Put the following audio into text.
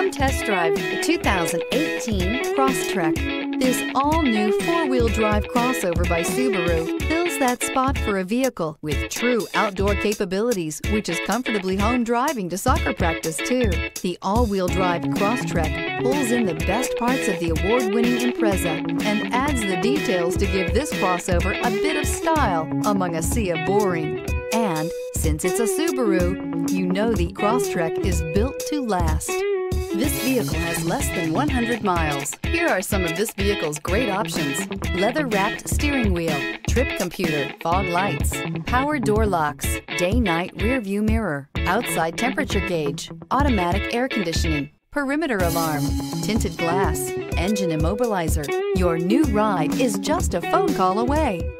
Come test drive the 2018 Crosstrek. This all-new four-wheel drive crossover by Subaru fills that spot for a vehicle with true outdoor capabilities, which is comfortably home driving to soccer practice too. The all-wheel drive Crosstrek pulls in the best parts of the award-winning Impreza and adds the details to give this crossover a bit of style among a sea of boring. And since it's a Subaru, you know the Crosstrek is built to last. This vehicle has less than 100 miles. Here are some of this vehicle's great options. Leather-wrapped steering wheel, trip computer, fog lights, power door locks, day-night rear view mirror, outside temperature gauge, automatic air conditioning, perimeter alarm, tinted glass, engine immobilizer. Your new ride is just a phone call away.